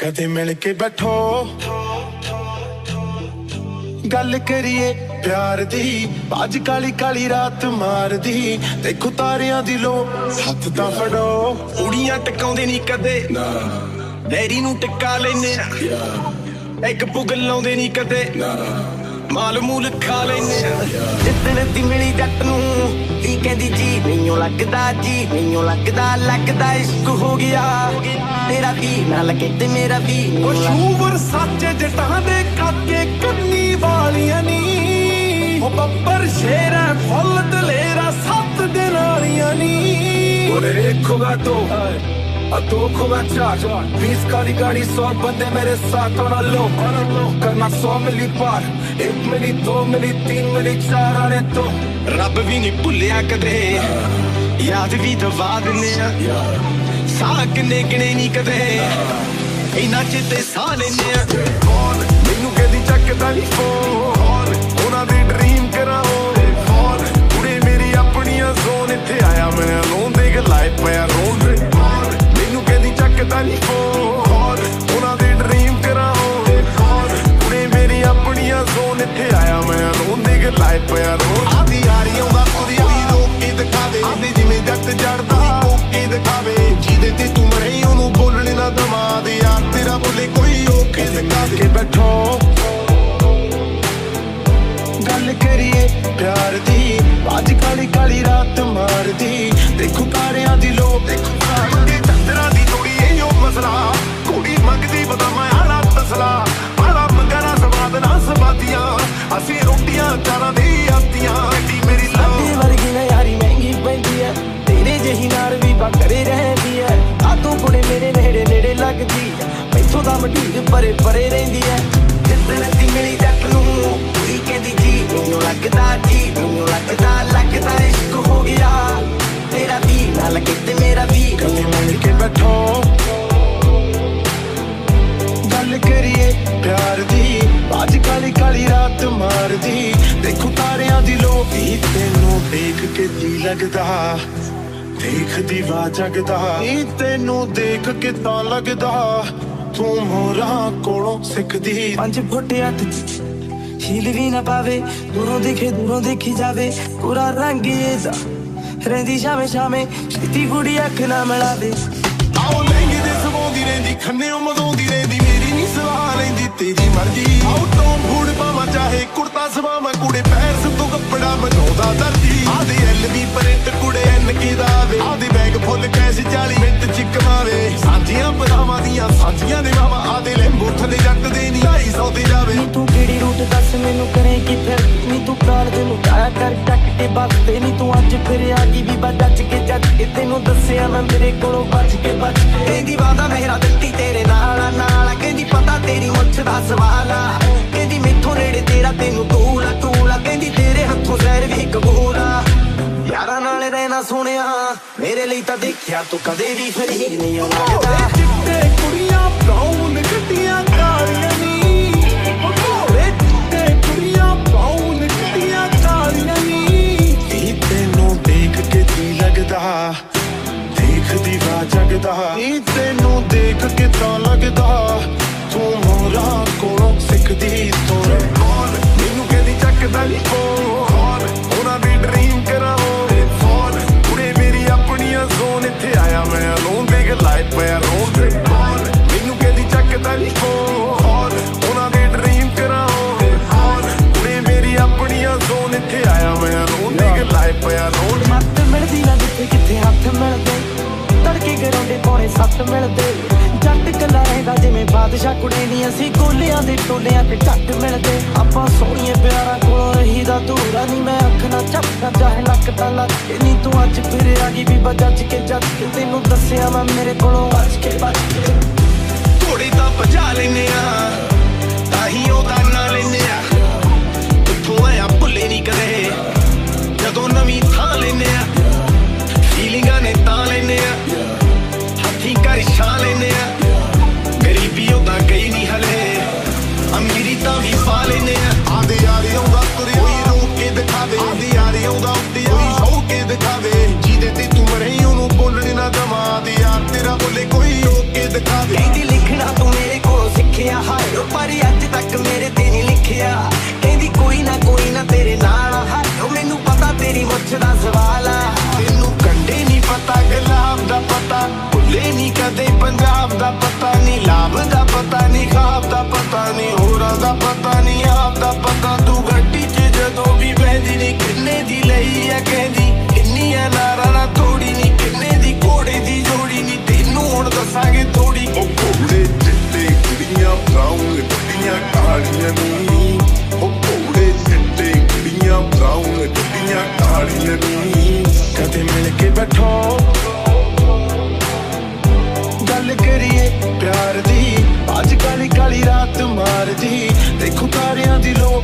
ਕਦੇ ਮਿਲ ਕੇ ਬੈਠੋ। ਗੱਲ ਕਰੀਏ ਪਿਆਰ ਦੀ ਅੱਜ ਕਾਲੀ ਕਾਲੀ ਰਾਤ ਮਾਰਦੀ। ਦੇਖੋ ਤਾਰਿਆਂ ਦੀ ਲੋ ਹੱਥ ਤਾਂ ਫੜੋ। ਕੁੜੀਆਂ ਟਿਕਾਉਂਦੇ ਨਹੀਂ ਕਦੇ। ਨਾ। ਡੈਰੀ ਨੂੰ ਟਿਕਾ ਲੈਨੇ ਇੱਕ ਪੁਗਲ ਲਾਉਂਦੇ ਨਹੀਂ ਕਦੇ। ਨਾ। ਮਾਲ ਮੂਲ ਖਾ ਲੈਨੇ ਜਿੱਦਣ ਦੀ ਮਿਲੀ ਜੱਟ ਨੂੰ ਵੀ ਕਹਿੰਦੀ ਜੀ ਮੈਨੂੰ ਲੱਗਦਾ ਜੀ ਮੈਨੂੰ ਲੱਗਦਾ ਲੱਗਦਾ ਇਸ਼ਕ ਹੋ ਗਿਆ। ਤੇਰਾ ਵੀ ਨਾ ਲੱਗੇ ਤੇ ਮੇਰਾ ਵੀ ਉਹ ਸ਼ੂਵਰ ਸੱਚੇ ਜਟਾਂ ਦੇ ਕਾਕੇ ਕੰਨੀ ਵਾਲੀਆਂ ਨੀ। ਉਹ ਬੱਬਰ ਸ਼ੇਰ ਹੈ ਫੁੱਲ ਦਲੇਰਾ ਸੱਤ ਦਿਨ ਵਾਲੀਆਂ ਨੀ। Poner jugato a tu jugacha बीस काली गाड़ी सौ बंदे मेरे साथ और लो करना सौ मिली पार एक मिली दो मिली तीन मिली चार आने तो ਰੱਬ ਵੀ ਨਹੀਂ ਭੁੱਲਿਆ ਕਦੇ ਯਾਦ ਵੀ ਦਵਾ ਦਿੰਨੇ ਆ ਸਾਹ ਕਿੰਨੇ ਗਿਣੇ ਨਹੀਂ ਕਦੇ ਇਨਾ ਚਿੱਤੇ ਸਾਹ ਲੈਨੇ ਆ कौन ਮੈਨੂੰ ਕਹਿੰਦੀ ਚੱਕਦਾ ਨਹੀਂ ਫੋਨ ਉਹਨਾਂ ਦੀ ਡ੍ਰੀਮ ਕਰਾਓ ਗਲਾਏ ਪਿਆ ਆਦੀ ਯਾਰੀ ਆਉਂਦਾ ਤੁਰੀ ਹੋਈ ਰੋਕ ਕੇ ਦਿਖਾਵੇ। ਆਦੀ ਜਿਵੇਂ ਜੱਟ ਜੜਦਾ ਰੋਕ ਕੇ ਦਿਖਾਵੇ। ਜਿਹਦੇ ਤੇ ਤੂੰ ਮਰੇ ਉਹਨੂੰ ਬੋਲਣ ਨਾ ਦਮਾ ਦੇ ਯਾਰ, ਤੇਰਾ ਬੋਲੇ ਕੋਈ ਰੋਕ ਦਿਖਾ ਦਿਖਾਵੇ। ਕੇ ਬੈਠੋ। ਪਰੇ ਪਰੇ ਰਹਿੰਦੀ ਐ। ਜਿੱਦਣ ਦੀ ਮਿਲੀ ਜੱਟ ਨੂੰ ਵੀ ਕਹਿੰਦੀ, ਜੀ, ਮੈਨੂੰ ਲੱਗਦਾ, ਜੀ, ਮੈਨੂੰ ਲੱਗਦਾ ਲੱਗਦਾ ਇਸ਼ਕ ਹੋ ਗਿਆ। ਤੇਰਾ ਵੀ ਨਾ ਲੱਗੇ ਮੇਰਾ ਵੀ ਕਦੇ ਮਿਲ ਕੇ ਬੈਠੋ। ਗੱਲ ਕਰੀਏ ਪਿਆਰ ਦੀ, ਅੱਜ ਕਾਲੀ ਕਾਲੀ ਰਾਤ ਮਾਰਦੀ। ਦੇਖੋ ਤਾਰਿਆਂ ਦੀ ਲੋ ਵੀ ਤੈਨੂੰ ਦੇਖ ਕੇ ਜੀ ਲੱਗਦਾ। ਦੇਖਦੀ ਦੀਵਾ ਜਗਦਾ। ਨੀ ਤੈਨੂੰ ਦੇਖ ਕੇ ਤਾਂ ਲੱਗਦਾ। ਤੂੰ ਮੋਰਾਂ ਕੋਲੋਂ ਸਿੱਖਦੀ ਪੰਜ ਫੁੱਟ ਅੱਠ ਹੀਲ ਵੀ ਨਾ ਪਾਵੇ ਦੂਰੋਂ ਦੇਖੇ ਦੂਰੋਂ ਦੇਖੀ ਜਾਵੇ। ਪੂਰਾ ਰੰਗ ਇਹਦਾ ਰਹਿੰਦੀ ਸ਼ਾਮੇ ਸ਼ਾਮੇ ਛੇਤੀ ਕੁੜੀ ਅੱਖ ਨਾ ਮਿਲਾਵੇ। ਆਓ ਲਹਿੰਗੇ ਦੇ ਸਵਾਉਂਦੀ ਰਹਿੰਦੀ ਖੰਨੇ ਮਗਾਉਂਦੀ ਰਹਿੰਦੀ ਮੇਰੀ ਨਹੀਂ ਸਵਾਹ ਲੈਂਦੀ ਤੇਰੀ ਮਰਜ਼ੀ। ਆਓ ਟੋਮ ਫੂੜ ਪਾਵਾਂ ਚਾਹੇ ਕੁੜਤਾ ਸਵਾਵਾਂ ਕੁੜੇ ਪੈਰ ਤੋਂ ਕੱਪੜਾ ਬਣਾਉਂਦਾ ਦਰਜੀ। ਆਦੇ ਐਲ ਵੀ ਪ੍ਰਿੰਟ ਕੁੜੇ ਐਨ ਕੀ ਬੈਗ ਫੁੱਲ ਕੈਸ਼ 40 ਮਿੰਟ ਚ ਕਮਾਵੇ ਸਾਂਝੀਆਂ ਭਰਾਵਾਂ ਦੀਆਂ ਸਾਂਝੀਆਂ ਦੇ ਮਾਵਾ ਆਦੇ ਲੈਂਬੋ ਥੱਲੇ ਜੱਟ ਦੇ ਨਹੀਂ 250 ਤੇ ਜਾਵੇ। ਨੀ ਤੂੰ ਕਿਹੜੀ ਰੂਟ ਦੱਸ, ਮੈਨੂੰ ਕਰੇਗੀ ਫਿਰ ਨੀ ਤੂੰ ਕਾਲ ਦੇ ਨੂੰ ਆਇਆ ਕਰ ਟੱਕ ਕੇ ਬਸ ਤੇ। ਨੀ ਤੂੰ ਅੱਜ ਫਿਰ ਆ ਗਈ ਵੀ ਬਾ ਜੱਜ ਕੇ ਜੱਜ ਕੇ। ਤੈਨੂੰ ਦੱਸਿਆ ਮੈਂ ਮੇਰੇ ਕੋਲੋਂ ਬਚ ਕੇ ਬਚ ਕੇ। ਕਹਿੰਦੀ ਵਾਦਾ ਮੇਰਾ ਦਿੱਤੀ ਤੇਰੇ ਨਾਲ ਨਾਲ ਕਹਿੰਦੀ ਪਤਾ ਤੇਰੀ ਮੁੱਛ ਦਾ ਸਵਾਲ ਆ। ਕਹਿੰਦੀ ਮੈਥੋਂ ਨੇੜੇ ਤੇਰਾ ਤੈਨੂੰ ਤਾਂ ਦੇਖਿਆ ਤੂੰ ਕਦੇ ਵੀ ਫਰੀ ਨਹੀਂ ਲੱਗਦਾ ਚਿੱਟੇ ਕੁੜੀਆਂ ਬਰਾਊਨ ਗੱਡੀਆਂ ਕਾਲੀਆਂ ਨੀ ਓਏ ਚਿੱਟੇ ਕੁੜੀਆਂ ਬਰਾਊਨ ਗੱਡੀਆਂ ਕਾਲੀਆਂ ਨੀ। ਕੀ ਤੈਨੂੰ ਦੇਖ ਕੇ ਜੀ ਲੱਗਦਾ ਦੇਖ ਦੀਵਾ ਜਗਦਾ। ਨੀ ਤੈਨੂੰ ਦੇਖ ਕੇ ਤਾਂ ਲੱਗਦਾ ਤੂੰ ਮੋਰਾਂ ਕੋਲੋਂ ਸਿੱਖਦੀ ਤੋਰੇ ਮੈਨੂੰ ਕਹਿੰਦੀ ਚੱਕਦਾ ਨਹੀਂ ਫੋਨ ਜਿਵੇਂ ਬਾਦਸ਼ਾਹ ਕੁੜੇ ਨਹੀਂ ਅਸੀਂ ਗੋਲਿਆਂ ਦੇ ਟੋਲਿਆਂ ਤੇ ਝੱਟ ਮਿਲਦੇ। ਆਪਾਂ ਸੋਹਣੀਏ ਪਿਆਰਾਂ ਕੋਲੋਂ ਰਹੀਦਾ ਧੂਰਾ ਨਹੀਂ ਮੈਂ ਅੱਖ ਨਾ ਝਪਕਾ ਚਾਹੇ ਲੱਕ ਤਾਂ ਲੱਗ ਕੇ ਨਹੀਂ ਤੂੰ ਅੱਜ ਫਿਰ ਆ ਗਈ ਵੀ ਬਜੱਜ ਕੇ ਜੱਜ ਕੇ ਤੈਨੂੰ ਦੱਸਿਆ ਮੈਂ ਮੇਰੇ ਕੋਲੋਂ ਬਚ ਕੇ ਬਚ ਕੇ। ਆਵੇ ਆਂਦੀ ਆ ਰਹੀ ਉਹਦਾ ਉੱਤੇ ਕੋਈ ਸ਼ੌਕ ਕੇ ਦਿਖਾਵੇ। ਜਿਹਦੇ ਤੇ ਤੂੰ ਮਰੇ ਉਹਨੂੰ ਬੋਲਣ ਨਾ ਦਵਾ। ਦੇ ਯਾਰ, ਤੇਰਾ ਬੋਲੇ ਕੋਈ ਰੋਕ ਕੇ ਦਿਖਾਵੇ। ਕਹਿੰਦੀ, ਲਿਖਣਾ ਤੂੰ ਮੇਰੇ ਕੋਲ ਸਿੱਖਿਆ। ਹਾਏ ਪਰ ਅੱਜ ਤੱਕ ਮੇਰੇ ਤੇ ਨਹੀਂ ਲਿਖਿਆ। ਕਹਿੰਦੀ, ਕੋਈ ਨਾ ਕੋਈ ਨਾ ਤੇਰੇ ਨਾਲ ਆ। ਮੈਨੂੰ ਪਤਾ ਤੇਰੀ ਮੁੱਛ ਦਾ ਸਵਾਲ ਆ। ਤੈਨੂੰ ਕੰਡੇ ਨਹੀਂ ਪਤਾ, ਗੁਲਾਬ ਦਾ ਪਤਾ। ਭੁੱਲੇ ਨਹੀਂ ਕਦੇ, ਪੰਜਾਬ ਦਾ ਪਤਾ ਨਹੀਂ। ਲਾਭ ਦਾ ਪਤਾ ਨਹੀਂ, ਖਾਬ ਦਾ ਪਤਾ ਨਹੀਂ। ਹੋਰਾਂ ਦਾ ਪਤਾ ਨਹੀਂ, ਆਪ ਦਾ ਜ਼ਿੰਦਗੀ ਕਦੇ ਮਿਲ ਕੇ ਬੈਠੋ ਗੱਲ ਕਰੀਏ ਪਿਆਰ ਦੀ ਅੱਜ ਕਾਲੀ ਕਾਲੀ ਰਾਤ ਮਾਰਦੀ ਦੇਖੋ ਤਾਰਿਆਂ ਦੀ ਲੋ